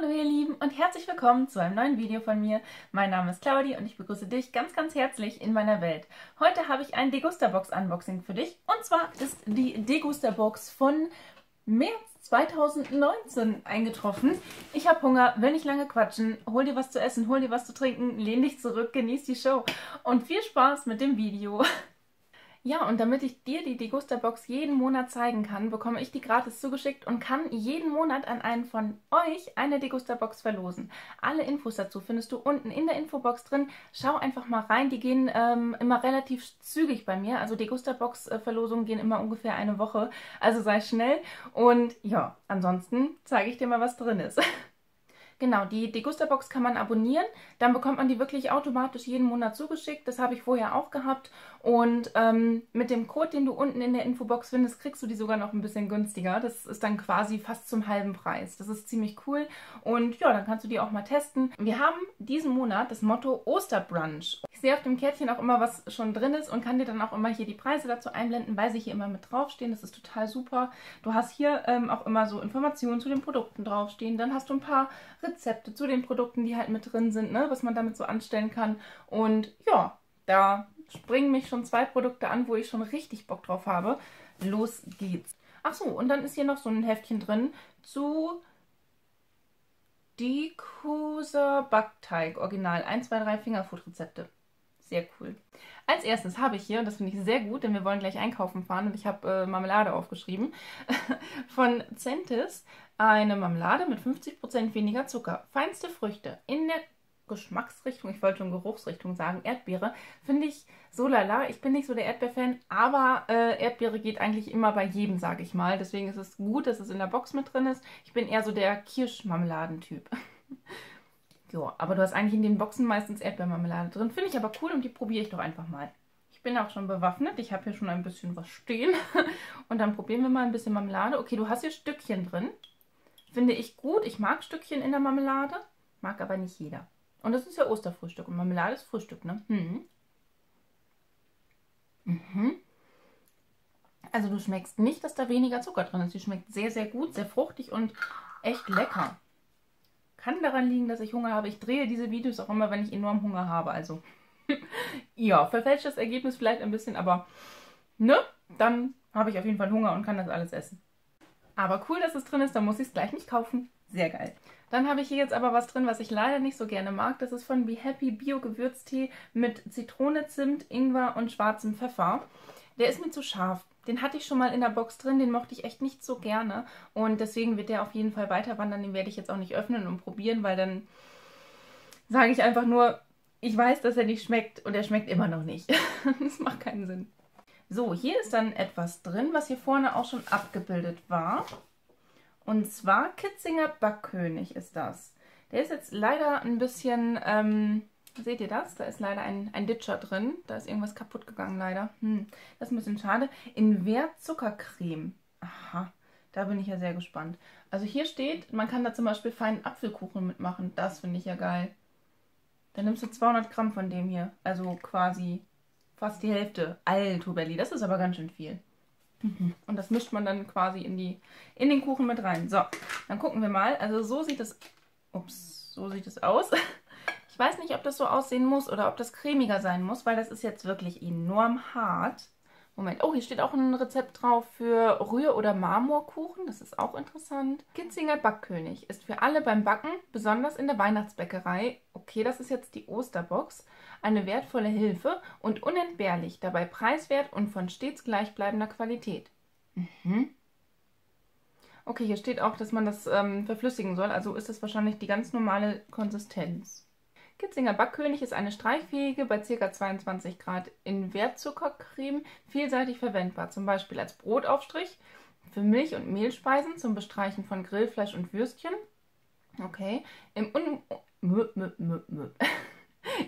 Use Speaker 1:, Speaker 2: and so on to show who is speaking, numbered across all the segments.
Speaker 1: Hallo ihr Lieben und herzlich willkommen zu einem neuen Video von mir. Mein Name ist Claudi und ich begrüße dich ganz ganz herzlich in meiner Welt. Heute habe ich ein Degusta-Box Unboxing für dich und zwar ist die Degusta-Box von März 2019 eingetroffen. Ich habe Hunger, will nicht lange quatschen, hol dir was zu essen, hol dir was zu trinken, lehn dich zurück, genieß die Show und viel Spaß mit dem Video. Ja, und damit ich dir die Degusta-Box jeden Monat zeigen kann, bekomme ich die gratis zugeschickt und kann jeden Monat an einen von euch eine Degusta-Box verlosen. Alle Infos dazu findest du unten in der Infobox drin. Schau einfach mal rein, die gehen ähm, immer relativ zügig bei mir. Also Degusta-Box-Verlosungen gehen immer ungefähr eine Woche, also sei schnell. Und ja, ansonsten zeige ich dir mal, was drin ist. Genau, die Degusta-Box kann man abonnieren. Dann bekommt man die wirklich automatisch jeden Monat zugeschickt. Das habe ich vorher auch gehabt. Und ähm, mit dem Code, den du unten in der Infobox findest, kriegst du die sogar noch ein bisschen günstiger. Das ist dann quasi fast zum halben Preis. Das ist ziemlich cool. Und ja, dann kannst du die auch mal testen. Wir haben diesen Monat das Motto Osterbrunch. Ich sehe auf dem Kärtchen auch immer, was schon drin ist und kann dir dann auch immer hier die Preise dazu einblenden, weil sie hier immer mit draufstehen. Das ist total super. Du hast hier ähm, auch immer so Informationen zu den Produkten draufstehen. Dann hast du ein paar Rezepte zu den Produkten, die halt mit drin sind, ne? was man damit so anstellen kann. Und ja, da springen mich schon zwei Produkte an, wo ich schon richtig Bock drauf habe. Los geht's. Achso, und dann ist hier noch so ein Heftchen drin zu Dikoser Backteig Original 1, 2, 3 Fingerfood-Rezepte. Sehr cool. Als erstes habe ich hier, und das finde ich sehr gut, denn wir wollen gleich einkaufen fahren und ich habe äh, Marmelade aufgeschrieben, von Centis eine Marmelade mit 50% weniger Zucker. Feinste Früchte in der Geschmacksrichtung, ich wollte schon Geruchsrichtung sagen, Erdbeere, finde ich so lala. Ich bin nicht so der Erdbeerfan, aber äh, Erdbeere geht eigentlich immer bei jedem, sage ich mal. Deswegen ist es gut, dass es in der Box mit drin ist. Ich bin eher so der Kirschmarmeladentyp. Ja, aber du hast eigentlich in den Boxen meistens Erdbeermarmelade drin. Finde ich aber cool und die probiere ich doch einfach mal. Ich bin auch schon bewaffnet. Ich habe hier schon ein bisschen was stehen. Und dann probieren wir mal ein bisschen Marmelade. Okay, du hast hier Stückchen drin. Finde ich gut. Ich mag Stückchen in der Marmelade. Mag aber nicht jeder. Und das ist ja Osterfrühstück. Und Marmelade ist Frühstück, ne? Mhm. Mhm. Also du schmeckst nicht, dass da weniger Zucker drin ist. Sie schmeckt sehr, sehr gut, sehr fruchtig und echt lecker. Kann daran liegen, dass ich Hunger habe. Ich drehe diese Videos auch immer, wenn ich enorm Hunger habe. Also, ja, verfälscht das Ergebnis vielleicht ein bisschen, aber ne, dann habe ich auf jeden Fall Hunger und kann das alles essen. Aber cool, dass es drin ist, dann muss ich es gleich nicht kaufen. Sehr geil. Dann habe ich hier jetzt aber was drin, was ich leider nicht so gerne mag. Das ist von Be Happy Bio Gewürztee mit Zitrone, Zimt, Ingwer und schwarzem Pfeffer. Der ist mir zu scharf. Den hatte ich schon mal in der Box drin, den mochte ich echt nicht so gerne. Und deswegen wird der auf jeden Fall weiter wandern. Den werde ich jetzt auch nicht öffnen und probieren, weil dann sage ich einfach nur, ich weiß, dass er nicht schmeckt und er schmeckt immer noch nicht. das macht keinen Sinn. So, hier ist dann etwas drin, was hier vorne auch schon abgebildet war. Und zwar Kitzinger Backkönig ist das. Der ist jetzt leider ein bisschen ähm, Seht ihr das? Da ist leider ein, ein Ditcher drin. Da ist irgendwas kaputt gegangen leider. Hm, das ist ein bisschen schade. In Zuckercreme. Aha, da bin ich ja sehr gespannt. Also hier steht, man kann da zum Beispiel feinen Apfelkuchen mitmachen. Das finde ich ja geil. Dann nimmst du 200 Gramm von dem hier. Also quasi fast die Hälfte. Alto Belli, das ist aber ganz schön viel. Und das mischt man dann quasi in, die, in den Kuchen mit rein. So, dann gucken wir mal. Also so sieht es... Ups, so sieht es aus. Ich weiß nicht, ob das so aussehen muss oder ob das cremiger sein muss, weil das ist jetzt wirklich enorm hart. Moment, oh, hier steht auch ein Rezept drauf für Rühr- oder Marmorkuchen. Das ist auch interessant. Kitzinger Backkönig ist für alle beim Backen, besonders in der Weihnachtsbäckerei, okay, das ist jetzt die Osterbox, eine wertvolle Hilfe und unentbehrlich, dabei preiswert und von stets gleichbleibender Qualität. Mhm. Okay, hier steht auch, dass man das ähm, verflüssigen soll, also ist es wahrscheinlich die ganz normale Konsistenz. Kitzinger Backkönig ist eine streichfähige, bei ca. 22 Grad Invertzuckercreme vielseitig verwendbar, zum Beispiel als Brotaufstrich, für Milch- und Mehlspeisen, zum Bestreichen von Grillfleisch und Würstchen. Okay. Im, un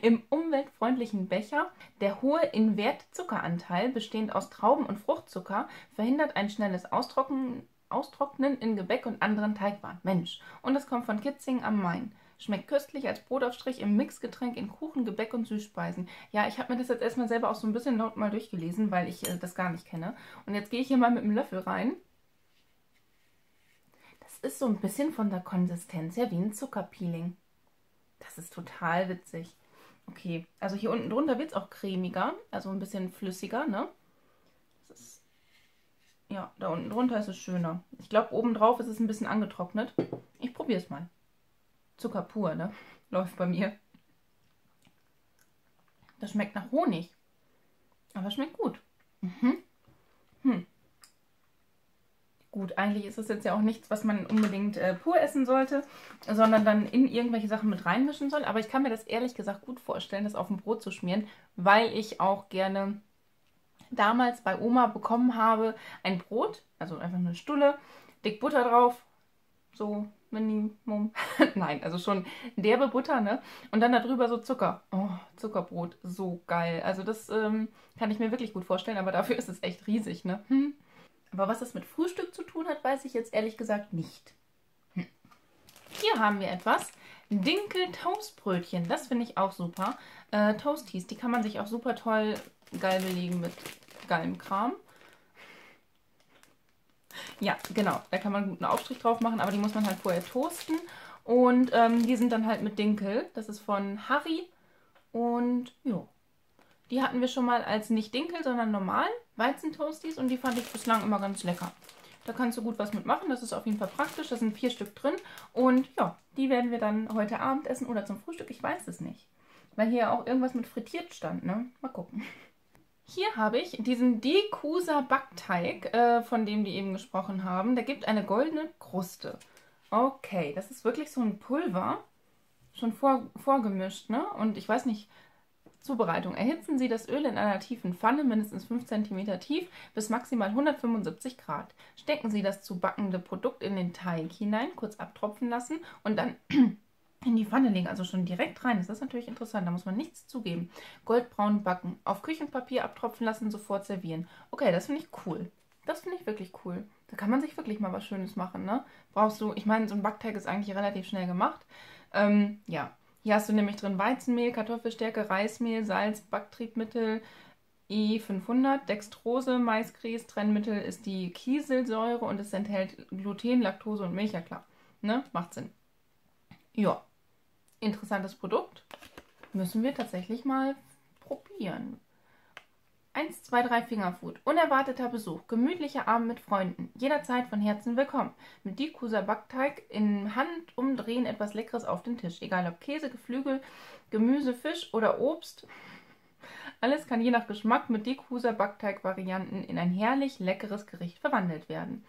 Speaker 1: Im umweltfreundlichen Becher. Der hohe Invertzuckeranteil, bestehend aus Trauben- und Fruchtzucker, verhindert ein schnelles Austrocknen, Austrocknen in Gebäck und anderen Teigwaren. Mensch. Und es kommt von Kitzingen am Main. Schmeckt köstlich als Brotaufstrich im Mixgetränk in Kuchen, Gebäck und Süßspeisen. Ja, ich habe mir das jetzt erstmal selber auch so ein bisschen laut mal durchgelesen, weil ich äh, das gar nicht kenne. Und jetzt gehe ich hier mal mit dem Löffel rein. Das ist so ein bisschen von der Konsistenz her wie ein Zuckerpeeling. Das ist total witzig. Okay, also hier unten drunter wird es auch cremiger, also ein bisschen flüssiger, ne? Ist, ja, da unten drunter ist es schöner. Ich glaube, obendrauf ist es ein bisschen angetrocknet. Ich probiere es mal. Zucker pur, ne? Läuft bei mir. Das schmeckt nach Honig. Aber schmeckt gut. Mhm. Hm. Gut, eigentlich ist es jetzt ja auch nichts, was man unbedingt äh, pur essen sollte, sondern dann in irgendwelche Sachen mit reinmischen soll. Aber ich kann mir das ehrlich gesagt gut vorstellen, das auf dem Brot zu schmieren, weil ich auch gerne damals bei Oma bekommen habe ein Brot, also einfach eine Stulle, dick Butter drauf, so Minimum. Nein, also schon derbe Butter, ne? Und dann darüber so Zucker. Oh, Zuckerbrot, so geil. Also das ähm, kann ich mir wirklich gut vorstellen, aber dafür ist es echt riesig, ne? Hm. Aber was das mit Frühstück zu tun hat, weiß ich jetzt ehrlich gesagt nicht. Hm. Hier haben wir etwas. Dinkel-Toastbrötchen. Das finde ich auch super. Äh, Toasties, die kann man sich auch super toll geil belegen mit geilem Kram. Ja, genau. Da kann man einen guten Aufstrich drauf machen, aber die muss man halt vorher toasten. Und ähm, die sind dann halt mit Dinkel. Das ist von Harry. Und ja, die hatten wir schon mal als nicht Dinkel, sondern normal Weizentoasties und die fand ich bislang immer ganz lecker. Da kannst du gut was mitmachen, das ist auf jeden Fall praktisch. Da sind vier Stück drin und ja, die werden wir dann heute Abend essen oder zum Frühstück, ich weiß es nicht. Weil hier auch irgendwas mit frittiert stand, ne? Mal gucken. Hier habe ich diesen Dekusa Backteig, äh, von dem die eben gesprochen haben. Der gibt eine goldene Kruste. Okay, das ist wirklich so ein Pulver, schon vor, vorgemischt, ne? Und ich weiß nicht, Zubereitung. Erhitzen Sie das Öl in einer tiefen Pfanne, mindestens 5 cm tief, bis maximal 175 Grad. Stecken Sie das zu backende Produkt in den Teig hinein, kurz abtropfen lassen und dann in die Pfanne legen, also schon direkt rein. Das ist natürlich interessant, da muss man nichts zugeben. Goldbraun backen, auf Küchenpapier abtropfen lassen, sofort servieren. Okay, das finde ich cool. Das finde ich wirklich cool. Da kann man sich wirklich mal was Schönes machen, ne? Brauchst du, ich meine, so ein Backteig ist eigentlich relativ schnell gemacht. Ähm, ja, hier hast du nämlich drin Weizenmehl, Kartoffelstärke, Reismehl, Salz, Backtriebmittel, E500, Dextrose, Maisgrieß, Trennmittel ist die Kieselsäure und es enthält Gluten, Laktose und Milch, ja klar. Ne? Macht Sinn. Ja, interessantes Produkt. Müssen wir tatsächlich mal probieren. 1, 2, 3 Fingerfood. Unerwarteter Besuch. Gemütlicher Abend mit Freunden. Jederzeit von Herzen willkommen. Mit Dikusa Backteig in Hand umdrehen etwas Leckeres auf den Tisch. Egal ob Käse, Geflügel, Gemüse, Fisch oder Obst. Alles kann je nach Geschmack mit Dikusa Backteig-Varianten in ein herrlich leckeres Gericht verwandelt werden.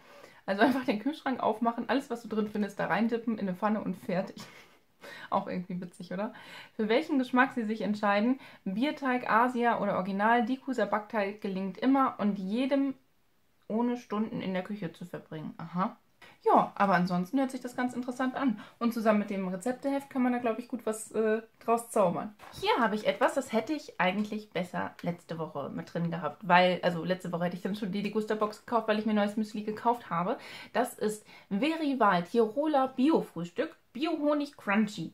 Speaker 1: Also einfach den Kühlschrank aufmachen, alles was du drin findest, da reindippen in eine Pfanne und fertig. Auch irgendwie witzig, oder? Für welchen Geschmack Sie sich entscheiden, Bierteig, Asia oder Original, Dikuser Backteig gelingt immer und jedem ohne Stunden in der Küche zu verbringen. Aha. Ja, aber ansonsten hört sich das ganz interessant an. Und zusammen mit dem Rezepteheft kann man da, glaube ich, gut was äh, draus zaubern. Hier habe ich etwas, das hätte ich eigentlich besser letzte Woche mit drin gehabt. Weil, also letzte Woche hätte ich dann schon die Degusta-Box gekauft, weil ich mir neues Müsli gekauft habe. Das ist Verival Tiroler Bio-Frühstück. Bio-Honig Crunchy.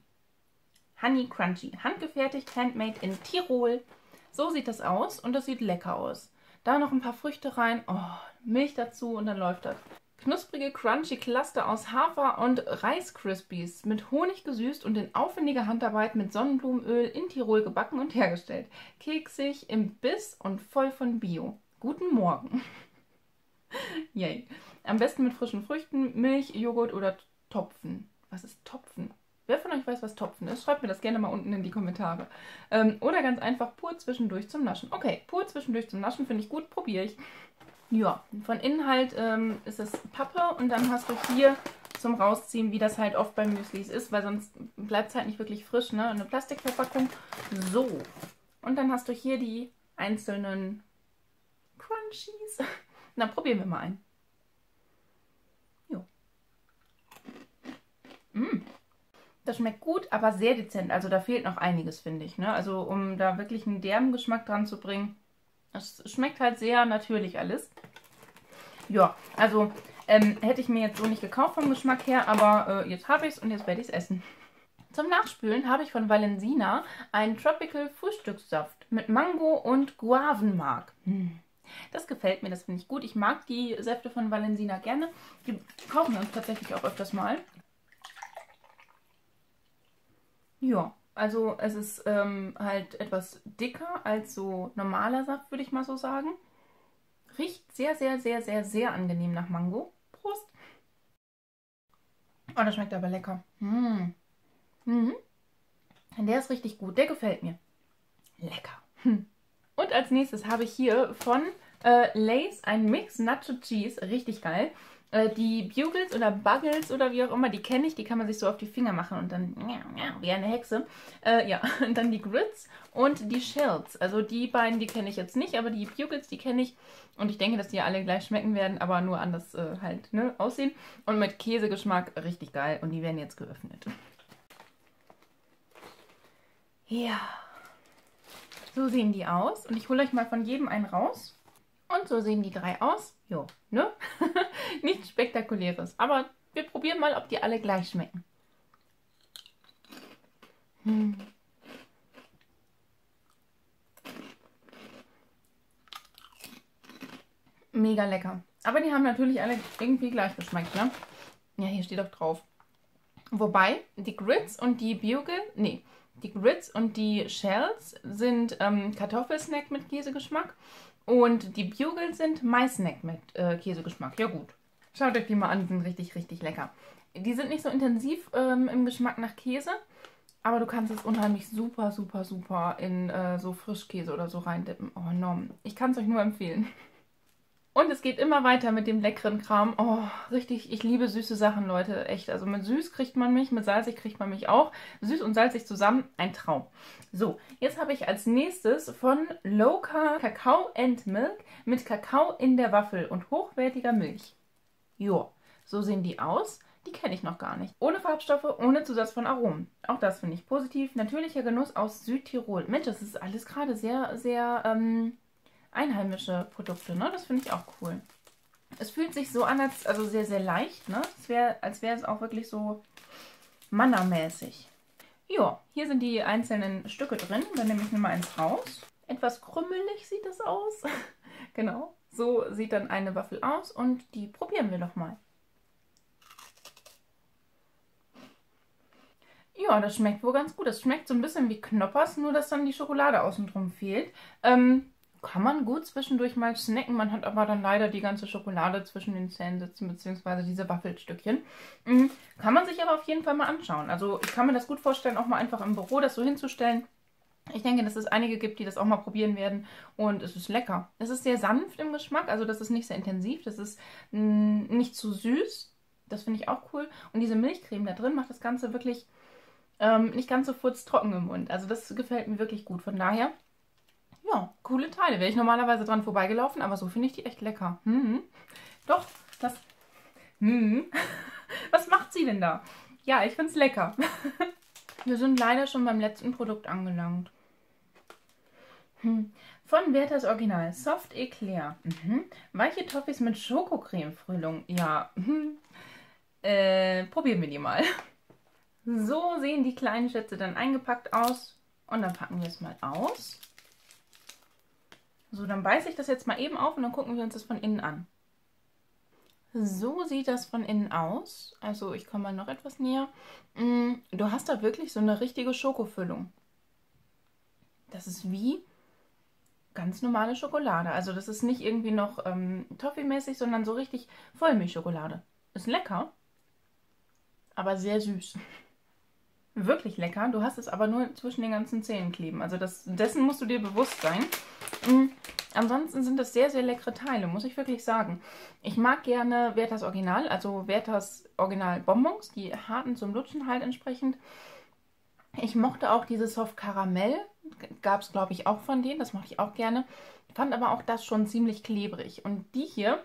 Speaker 1: Honey Crunchy. Handgefertigt, handmade in Tirol. So sieht das aus und das sieht lecker aus. Da noch ein paar Früchte rein, oh, Milch dazu und dann läuft das. Knusprige, crunchy Cluster aus Hafer und Reis Krispies mit Honig gesüßt und in aufwendiger Handarbeit mit Sonnenblumenöl in Tirol gebacken und hergestellt. Keksig, im Biss und voll von Bio. Guten Morgen. Yay. Am besten mit frischen Früchten, Milch, Joghurt oder Topfen. Was ist Topfen? Wer von euch weiß, was Topfen ist? Schreibt mir das gerne mal unten in die Kommentare. Ähm, oder ganz einfach pur zwischendurch zum Naschen. Okay, pur zwischendurch zum Naschen finde ich gut, probiere ich. Ja, von innen halt ähm, ist es Pappe und dann hast du hier zum Rausziehen, wie das halt oft bei Müslis ist, weil sonst bleibt es halt nicht wirklich frisch, ne? Eine Plastikverpackung. So. Und dann hast du hier die einzelnen Crunchies. Na, probieren wir mal ein. Mm. Das schmeckt gut, aber sehr dezent. Also da fehlt noch einiges, finde ich. Ne? Also um da wirklich einen derben Geschmack dran zu bringen. Es schmeckt halt sehr natürlich alles. Ja, also ähm, hätte ich mir jetzt so nicht gekauft vom Geschmack her, aber äh, jetzt habe ich es und jetzt werde ich es essen. Zum Nachspülen habe ich von Valensina einen Tropical Frühstückssaft mit Mango und Guavenmark. Hm. Das gefällt mir, das finde ich gut. Ich mag die Säfte von Valensina gerne. Die kaufen wir uns tatsächlich auch öfters mal. Ja, also es ist ähm, halt etwas dicker als so normaler Saft, würde ich mal so sagen. Riecht sehr, sehr, sehr, sehr, sehr angenehm nach Mango. Prost! Oh, das schmeckt aber lecker. Mmh. Mhm. Der ist richtig gut, der gefällt mir. Lecker. Hm. Und als nächstes habe ich hier von äh, Lace ein Mix Nacho Cheese, richtig geil. Äh, die Bugles oder Buggles oder wie auch immer, die kenne ich, die kann man sich so auf die Finger machen und dann wie eine Hexe. Äh, ja, und dann die Grits und die Shells. Also die beiden, die kenne ich jetzt nicht, aber die Bugles, die kenne ich. Und ich denke, dass die alle gleich schmecken werden, aber nur anders äh, halt ne, aussehen. Und mit Käsegeschmack richtig geil. Und die werden jetzt geöffnet. Ja. So sehen die aus. Und ich hole euch mal von jedem einen raus. Und so sehen die drei aus. Jo, ne? Nichts Spektakuläres. Aber wir probieren mal, ob die alle gleich schmecken. Hm. Mega lecker. Aber die haben natürlich alle irgendwie gleich geschmeckt, ne? Ja, hier steht auch drauf. Wobei, die Grits und die Bugle, nee, die Grits und die Shells sind ähm, Kartoffelsnack mit Käsegeschmack und die Bugles sind Maisnack mit äh, Käsegeschmack. Ja gut, schaut euch die mal an, die sind richtig, richtig lecker. Die sind nicht so intensiv ähm, im Geschmack nach Käse, aber du kannst es unheimlich super, super, super in äh, so Frischkäse oder so reindippen. Oh, nom. Ich kann es euch nur empfehlen. Und es geht immer weiter mit dem leckeren Kram. Oh, richtig, ich liebe süße Sachen, Leute. Echt, also mit süß kriegt man mich, mit salzig kriegt man mich auch. Süß und salzig zusammen, ein Traum. So, jetzt habe ich als nächstes von Loka Kakao and Milk mit Kakao in der Waffel und hochwertiger Milch. Jo, so sehen die aus. Die kenne ich noch gar nicht. Ohne Farbstoffe, ohne Zusatz von Aromen. Auch das finde ich positiv. Natürlicher Genuss aus Südtirol. Mensch, das ist alles gerade sehr, sehr... Ähm einheimische Produkte, ne? Das finde ich auch cool. Es fühlt sich so an, als also sehr, sehr leicht, ne? Es wär, als wäre es auch wirklich so mannermäßig. Ja, hier sind die einzelnen Stücke drin. Dann nehme ich mir mal eins raus. Etwas krümmelig sieht das aus. genau, so sieht dann eine Waffel aus und die probieren wir doch mal. Ja, das schmeckt wohl ganz gut. Das schmeckt so ein bisschen wie Knoppers, nur dass dann die Schokolade außen drum fehlt. Ähm, kann man gut zwischendurch mal snacken. Man hat aber dann leider die ganze Schokolade zwischen den Zähnen sitzen, beziehungsweise diese Waffelstückchen. Mhm. Kann man sich aber auf jeden Fall mal anschauen. Also ich kann mir das gut vorstellen, auch mal einfach im Büro das so hinzustellen. Ich denke, dass es einige gibt, die das auch mal probieren werden und es ist lecker. Es ist sehr sanft im Geschmack, also das ist nicht sehr intensiv, das ist mm, nicht zu süß. Das finde ich auch cool. Und diese Milchcreme da drin macht das Ganze wirklich ähm, nicht ganz so furztrocken im Mund. Also das gefällt mir wirklich gut. Von daher ja, coole Teile. Wäre ich normalerweise dran vorbeigelaufen, aber so finde ich die echt lecker. Mhm. Doch, das... Mhm. Was macht sie denn da? Ja, ich finde es lecker. Wir sind leider schon beim letzten Produkt angelangt. Hm. Von Werthers Original. Soft Eclair. Mhm. Weiche Toffees mit Schokocreme-Frühlung. Ja. Mhm. Äh, probieren wir die mal. So sehen die kleinen Schätze dann eingepackt aus. Und dann packen wir es mal aus. So, dann beiße ich das jetzt mal eben auf und dann gucken wir uns das von innen an. So sieht das von innen aus. Also ich komme mal noch etwas näher. Mm, du hast da wirklich so eine richtige Schokofüllung. Das ist wie ganz normale Schokolade. Also das ist nicht irgendwie noch ähm, Toffee-mäßig, sondern so richtig Vollmilchschokolade. Ist lecker, aber sehr süß. Wirklich lecker. Du hast es aber nur zwischen den ganzen Zähnen kleben. Also das, dessen musst du dir bewusst sein. Mhm. Ansonsten sind das sehr, sehr leckere Teile, muss ich wirklich sagen. Ich mag gerne Werthers Original, also Werthers Original Bonbons, die harten zum Lutschen halt entsprechend. Ich mochte auch diese Soft Karamell, gab es glaube ich auch von denen, das mochte ich auch gerne. Fand aber auch das schon ziemlich klebrig. Und die hier,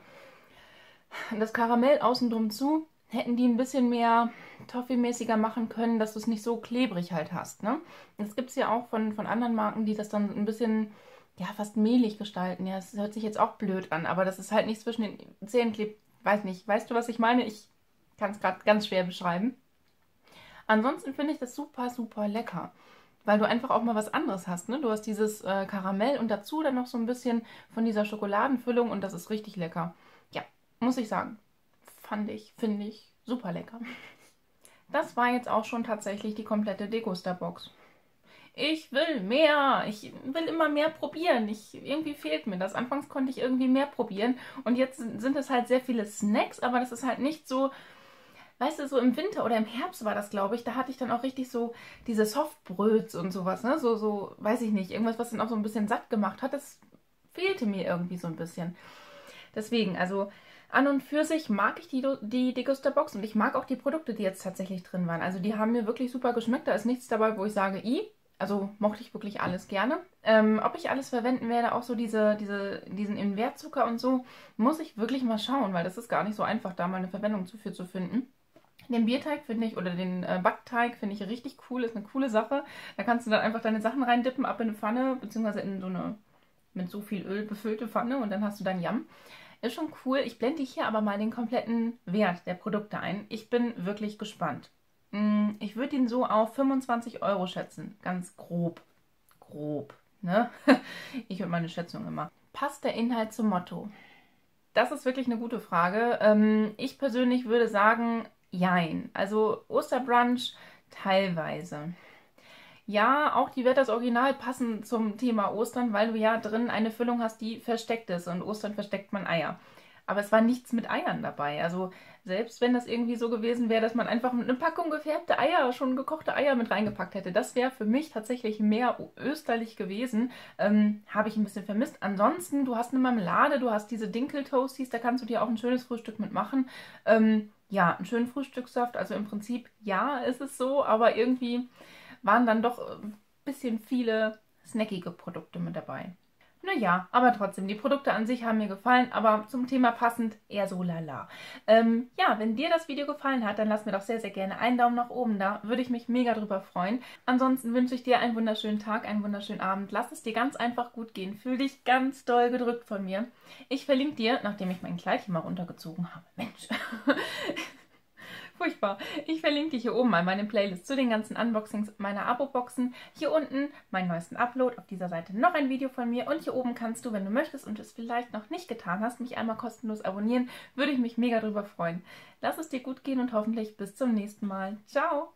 Speaker 1: das Karamell außen drum zu, hätten die ein bisschen mehr Toffee-mäßiger machen können, dass du es nicht so klebrig halt hast. Ne? Das gibt es ja auch von, von anderen Marken, die das dann ein bisschen ja, fast mehlig gestalten. Ja, das hört sich jetzt auch blöd an, aber das ist halt nicht zwischen den Zähnen klebt. Weiß nicht. Weißt du, was ich meine? Ich kann es gerade ganz schwer beschreiben. Ansonsten finde ich das super, super lecker. weil du einfach auch mal was anderes hast. Ne? Du hast dieses äh, Karamell und dazu dann noch so ein bisschen von dieser Schokoladenfüllung und das ist richtig lecker. Ja, muss ich sagen. Fand ich, finde ich super lecker. Das war jetzt auch schon tatsächlich die komplette Degusta-Box. Ich will mehr. Ich will immer mehr probieren. Ich, irgendwie fehlt mir das. Anfangs konnte ich irgendwie mehr probieren. Und jetzt sind es halt sehr viele Snacks, aber das ist halt nicht so, weißt du, so im Winter oder im Herbst war das, glaube ich, da hatte ich dann auch richtig so diese Softbröts und sowas, ne? So, so, weiß ich nicht, irgendwas, was dann auch so ein bisschen satt gemacht hat. Das fehlte mir irgendwie so ein bisschen. Deswegen, also an und für sich mag ich die, die Degusta-Box und ich mag auch die Produkte, die jetzt tatsächlich drin waren. Also die haben mir wirklich super geschmeckt. Da ist nichts dabei, wo ich sage, i. Also mochte ich wirklich alles gerne. Ähm, ob ich alles verwenden werde, auch so diese, diese, diesen Invertzucker und so, muss ich wirklich mal schauen, weil das ist gar nicht so einfach, da mal eine Verwendung für zu finden. Den Bierteig finde ich, oder den äh, Backteig finde ich richtig cool, ist eine coole Sache. Da kannst du dann einfach deine Sachen reindippen, ab in eine Pfanne, beziehungsweise in so eine mit so viel Öl befüllte Pfanne und dann hast du dein Yum. Ist schon cool. Ich blende hier aber mal den kompletten Wert der Produkte ein. Ich bin wirklich gespannt. Mm, ich würde ihn so auf 25 Euro schätzen. Ganz grob. Grob. Ne? Ich und meine Schätzung immer. Passt der Inhalt zum Motto? Das ist wirklich eine gute Frage. Ähm, ich persönlich würde sagen, jein. Also Osterbrunch teilweise. Ja, auch die Wetters Original passen zum Thema Ostern, weil du ja drin eine Füllung hast, die versteckt ist. Und Ostern versteckt man Eier. Aber es war nichts mit Eiern dabei. Also selbst wenn das irgendwie so gewesen wäre, dass man einfach eine Packung gefärbte Eier, schon gekochte Eier mit reingepackt hätte, das wäre für mich tatsächlich mehr österlich gewesen. Ähm, Habe ich ein bisschen vermisst. Ansonsten, du hast eine Marmelade, du hast diese Dinkel-Toasties, da kannst du dir auch ein schönes Frühstück mitmachen. Ähm, ja, einen schönen Frühstückssaft. Also im Prinzip, ja, ist es so, aber irgendwie waren dann doch ein bisschen viele snackige Produkte mit dabei. Naja, aber trotzdem, die Produkte an sich haben mir gefallen, aber zum Thema passend eher so lala. Ähm, ja, wenn dir das Video gefallen hat, dann lass mir doch sehr, sehr gerne einen Daumen nach oben da. Würde ich mich mega drüber freuen. Ansonsten wünsche ich dir einen wunderschönen Tag, einen wunderschönen Abend. Lass es dir ganz einfach gut gehen. Fühl dich ganz doll gedrückt von mir. Ich verlinke dir, nachdem ich mein Kleidchen mal runtergezogen habe. Mensch. Furchtbar. Ich verlinke dir hier oben mal meine Playlist zu den ganzen Unboxings meiner Abo-Boxen. Hier unten meinen neuesten Upload. Auf dieser Seite noch ein Video von mir. Und hier oben kannst du, wenn du möchtest und es vielleicht noch nicht getan hast, mich einmal kostenlos abonnieren. Würde ich mich mega drüber freuen. Lass es dir gut gehen und hoffentlich bis zum nächsten Mal. Ciao!